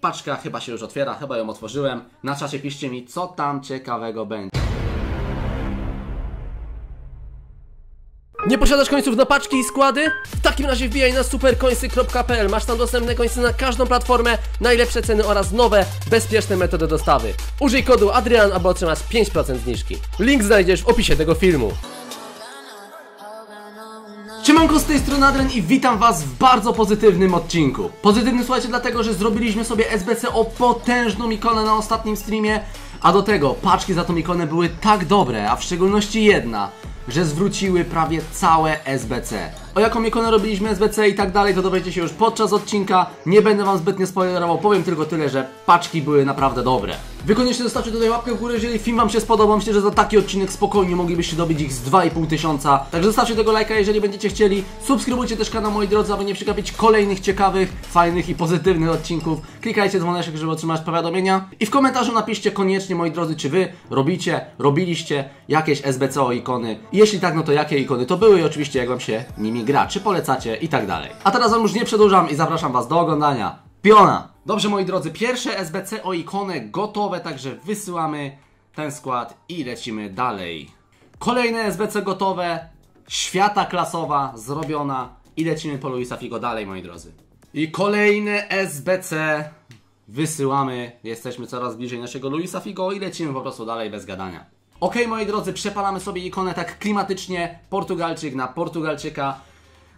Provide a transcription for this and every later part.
Paczka chyba się już otwiera, chyba ją otworzyłem. Na czacie piszcie mi, co tam ciekawego będzie. Nie posiadasz końców na paczki i składy? W takim razie wbijaj na superkońsy.pl Masz tam dostępne końce na każdą platformę, najlepsze ceny oraz nowe, bezpieczne metody dostawy. Użyj kodu Adrian, aby otrzymać 5% zniżki. Link znajdziesz w opisie tego filmu. Siemanko z tej strony Adrian i witam was w bardzo pozytywnym odcinku. Pozytywny słuchajcie dlatego, że zrobiliśmy sobie SBC o potężną ikonę na ostatnim streamie, a do tego paczki za tą ikonę były tak dobre, a w szczególności jedna, że zwróciły prawie całe SBC. O jaką ikonę robiliśmy SBC i tak dalej, to dowiecie się już podczas odcinka. Nie będę wam zbytnio spoilerował, powiem tylko tyle, że paczki były naprawdę dobre. Wy koniecznie zostawcie tutaj łapkę w górę, jeżeli film wam się spodobał. Myślę, że za taki odcinek spokojnie moglibyście dobić ich z 2,5 tysiąca. Także zostawcie tego lajka, jeżeli będziecie chcieli. Subskrybujcie też kanał, moi drodzy, aby nie przegapić kolejnych ciekawych, fajnych i pozytywnych odcinków. Klikajcie dzwoneczek, żeby otrzymać powiadomienia. I w komentarzu napiszcie koniecznie, moi drodzy, czy wy robicie, robiliście jakieś SBCO ikony. Jeśli tak, no to jakie ikony to były i oczywiście jak wam się nimi gra, czy polecacie i tak dalej. A teraz wam już nie przedłużam i zapraszam was do oglądania. Piona! Dobrze moi drodzy, pierwsze SBC o ikonę gotowe, także wysyłamy ten skład i lecimy dalej. Kolejne SBC gotowe, świata klasowa zrobiona i lecimy po Luisa Figo dalej moi drodzy. I kolejne SBC wysyłamy, jesteśmy coraz bliżej naszego Luisa Figo i lecimy po prostu dalej bez gadania. Ok moi drodzy, przepalamy sobie ikonę tak klimatycznie, Portugalczyk na Portugalczyka.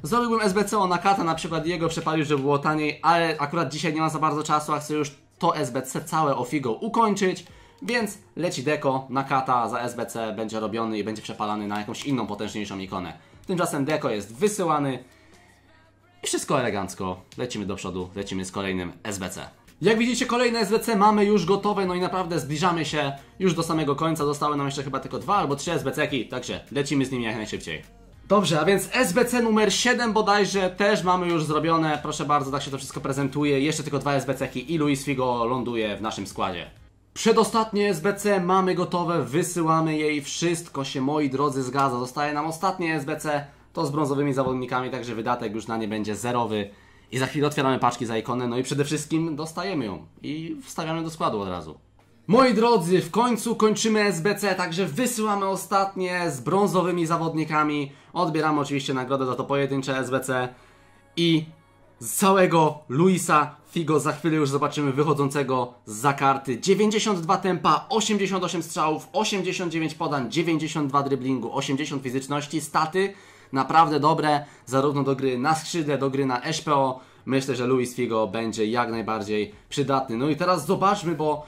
Zrobiłbym SBC na kata, na przykład jego przepalił, żeby było taniej, ale akurat dzisiaj nie ma za bardzo czasu, a chcę już to SBC całe o Figo ukończyć, więc leci deko na kata za SBC, będzie robiony i będzie przepalany na jakąś inną, potężniejszą ikonę. Tymczasem deko jest wysyłany i wszystko elegancko. Lecimy do przodu, lecimy z kolejnym SBC. Jak widzicie, kolejne SBC mamy już gotowe, no i naprawdę zbliżamy się już do samego końca. Zostały nam jeszcze chyba tylko dwa albo trzy SBC-ki, także lecimy z nimi jak najszybciej. Dobrze, a więc SBC numer 7 bodajże też mamy już zrobione. Proszę bardzo, tak się to wszystko prezentuje. Jeszcze tylko dwa SBC-ki i Luis Figo ląduje w naszym składzie. Przedostatnie SBC mamy gotowe, wysyłamy jej. Wszystko się, moi drodzy, zgadza. Zostaje nam ostatnie SBC, to z brązowymi zawodnikami, także wydatek już na nie będzie zerowy. I za chwilę otwieramy paczki za ikonę, no i przede wszystkim dostajemy ją i wstawiamy do składu od razu. Moi drodzy, w końcu kończymy SBC, także wysyłamy ostatnie z brązowymi zawodnikami. Odbieramy oczywiście nagrodę za to pojedyncze SBC i z całego Luisa Figo za chwilę już zobaczymy wychodzącego za karty. 92 tempa, 88 strzałów, 89 podań, 92 driblingu, 80 fizyczności, staty naprawdę dobre, zarówno do gry na skrzydle, do gry na SPO. Myślę, że Luis Figo będzie jak najbardziej przydatny. No i teraz zobaczmy, bo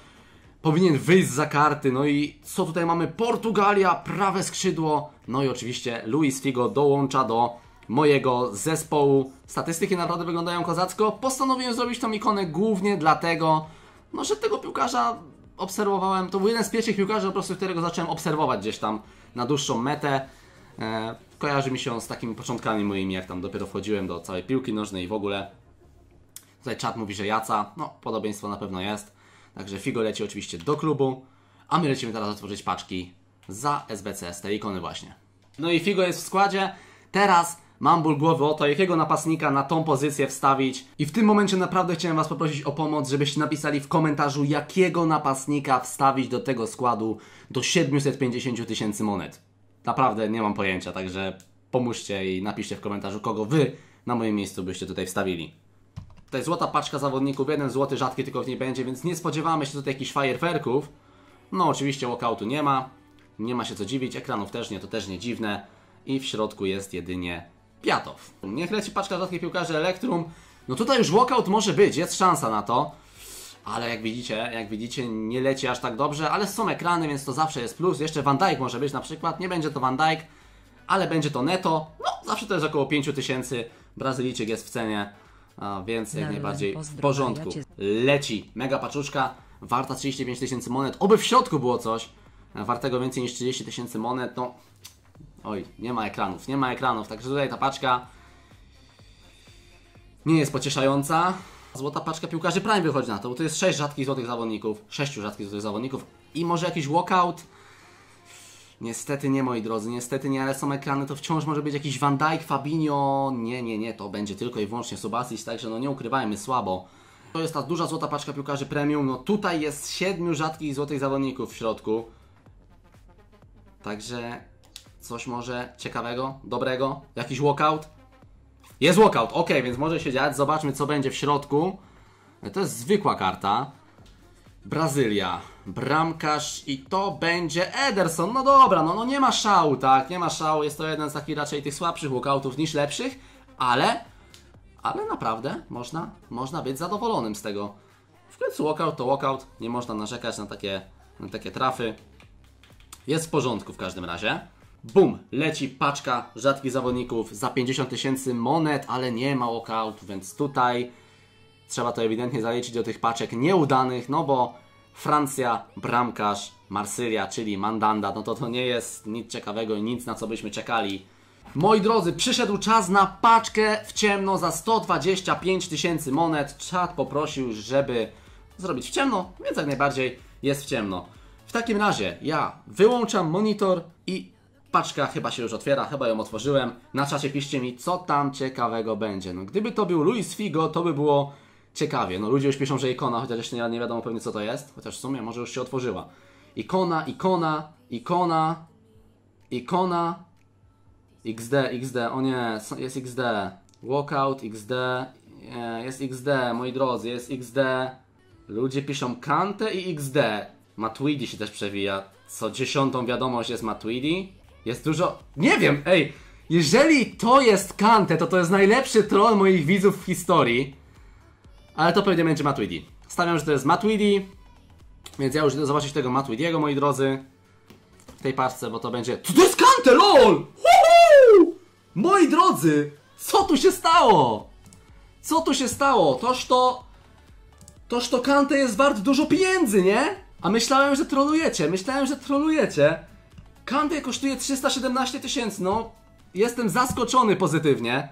powinien wyjść za karty. No i co tutaj mamy? Portugalia, prawe skrzydło. No i oczywiście Luis Figo dołącza do mojego zespołu. Statystyki naprawdę wyglądają kozacko. Postanowiłem zrobić tą ikonę głównie dlatego, no, że tego piłkarza obserwowałem. To był jeden z pierwszych piłkarzy, po prostu którego zacząłem obserwować gdzieś tam na dłuższą metę. E, kojarzy mi się on z takimi początkami moimi, jak tam dopiero wchodziłem do całej piłki nożnej i w ogóle. Tutaj czat mówi, że Jaca. No, podobieństwo na pewno jest. Także Figo leci oczywiście do klubu, a my lecimy teraz otworzyć paczki za SBC z tej ikony właśnie. No i Figo jest w składzie. Teraz mam ból głowy o to, jakiego napastnika na tą pozycję wstawić. I w tym momencie naprawdę chciałem Was poprosić o pomoc, żebyście napisali w komentarzu, jakiego napastnika wstawić do tego składu do 750 tysięcy monet. Naprawdę nie mam pojęcia, także pomóżcie i napiszcie w komentarzu, kogo Wy na moim miejscu byście tutaj wstawili. Tutaj złota paczka zawodników, jeden złoty rzadki tylko w niej będzie, więc nie spodziewamy się tutaj jakichś fajerwerków. No oczywiście walkoutu nie ma, nie ma się co dziwić, ekranów też nie, to też nie dziwne. I w środku jest jedynie Piatow. Niech leci paczka rzadkich piłkarzy Elektrum. No tutaj już walkout może być, jest szansa na to. Ale jak widzicie, jak widzicie, nie leci aż tak dobrze, ale są ekrany, więc to zawsze jest plus. Jeszcze Van Dijk może być na przykład, nie będzie to Van Dijk, ale będzie to netto. No, zawsze to jest około 5000. Brazylijczyk jest w cenie, a więc jak najbardziej w porządku. Leci, mega paczuszka, warta 35 tysięcy monet. Oby w środku było coś, e, wartego więcej niż 30 tysięcy monet. No, oj, nie ma ekranów, nie ma ekranów, także tutaj ta paczka nie jest pocieszająca. Złota paczka piłkarzy Prime wychodzi na to, bo to jest 6 rzadkich złotych zawodników, 6 rzadkich złotych zawodników i może jakiś walkout. Niestety nie, moi drodzy, niestety nie, ale są ekrany, to wciąż może być jakiś Van Dijk, Fabinho. Nie, nie, nie, to będzie tylko i wyłącznie Subasic, także no nie ukrywajmy, słabo. To jest ta duża złota paczka piłkarzy premium. No tutaj jest siedmiu rzadkich złotych zawodników w środku. Także coś może ciekawego, dobrego, jakiś walkout. Jest walkout, ok, więc może się dziać. Zobaczmy, co będzie w środku. To jest zwykła karta. Brazylia, bramkarz i to będzie Ederson. No dobra, no, no nie ma szału, tak? Nie ma szału. Jest to jeden z takich raczej tych słabszych walkoutów niż lepszych, ale, ale naprawdę można, można być zadowolonym z tego. W końcu walkout to walkout. Nie można narzekać na takie, na takie trafy. Jest w porządku w każdym razie. Bum, leci paczka rzadkich zawodników za 50 tysięcy monet, ale nie ma walkout, więc tutaj trzeba to ewidentnie zaliczyć do tych paczek nieudanych, no bo Francja, bramkarz, Marsylia, czyli Mandanda, no to to nie jest nic ciekawego i nic na co byśmy czekali. Moi drodzy, przyszedł czas na paczkę w ciemno za 125 tysięcy monet. Czat poprosił, żeby zrobić w ciemno, więc jak najbardziej jest w ciemno. W takim razie ja wyłączam monitor i paczka chyba się już otwiera, chyba ją otworzyłem. Na czacie piszcie mi, co tam ciekawego będzie. No, gdyby to był Luis Figo, to by było ciekawie. No, ludzie już piszą, że ikona, chociaż jeszcze nie, nie wiadomo pewnie co to jest. Chociaż w sumie może już się otworzyła. Ikona, ikona, ikona, ikona, XD, XD, o nie, jest XD. Walkout, XD, jest XD, moi drodzy, jest XD. Ludzie piszą Kante i XD. Matuidi się też przewija. Co dziesiątą wiadomość jest Matuidi. Jest dużo... Nie wiem, ej! Jeżeli to jest Kante, to to jest najlepszy troll moich widzów w historii. Ale to pewnie będzie Matuidi. Stawiam, że to jest Matuidi. Więc ja już idę zobaczyć tego Matuidiego, moi drodzy. W tej paczce, bo to będzie... To jest Kante, LOL! Woohoo! Moi drodzy! Co tu się stało? Co tu się stało? Toż to... Toż to Kante jest wart dużo pieniędzy, nie? A myślałem, że trolujecie, myślałem, że trolujecie. Kante kosztuje 317 tysięcy, no. Jestem zaskoczony pozytywnie.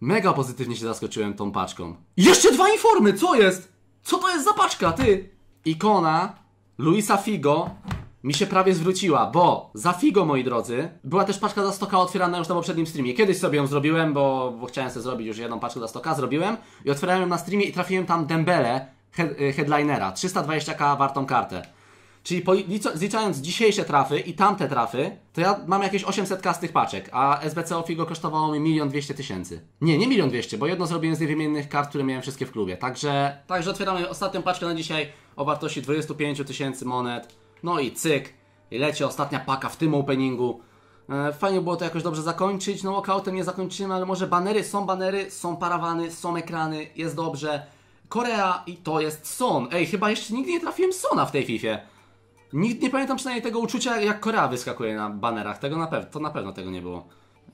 Mega pozytywnie się zaskoczyłem tą paczką. Jeszcze dwa informy, co jest? Co to jest za paczka, ty? Ikona Luisa Figo mi się prawie zwróciła, bo za Figo, moi drodzy, była też paczka za stoka otwierana już na poprzednim streamie. Kiedyś sobie ją zrobiłem, bo, bo chciałem sobie zrobić już jedną paczkę za stoka, zrobiłem i otwierałem ją na streamie i trafiłem tam Dembele, y, headlinera, 320k wartą kartę. Czyli po, zliczając dzisiejsze trafy i tamte trafy, to ja mam jakieś 800k z tych paczek, a SBC Ofigo kosztowało mi 1 200 tysięcy. Nie, nie 1 200, bo jedno zrobiłem z niewymiennych kart, które miałem wszystkie w klubie. Także, także otwieramy ostatnią paczkę na dzisiaj o wartości 25 tysięcy monet. No i cyk, i leci ostatnia paka w tym openingu. E, Fajnie było to jakoś dobrze zakończyć. No, walkoutem nie zakończymy, ale może banery, są banery, są parawany, są ekrany, jest dobrze. Korea i to jest Son. Ej, chyba jeszcze nigdy nie trafiłem Sona w tej Fifie. Nikt nie pamiętam przynajmniej tego uczucia, jak Korea wyskakuje na banerach. Tego na pewno, to na pewno tego nie było.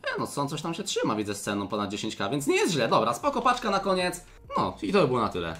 E, no Son coś tam się trzyma, widzę sceną ponad 10k, więc nie jest źle. Dobra, spoko paczka na koniec. No i to by było na tyle.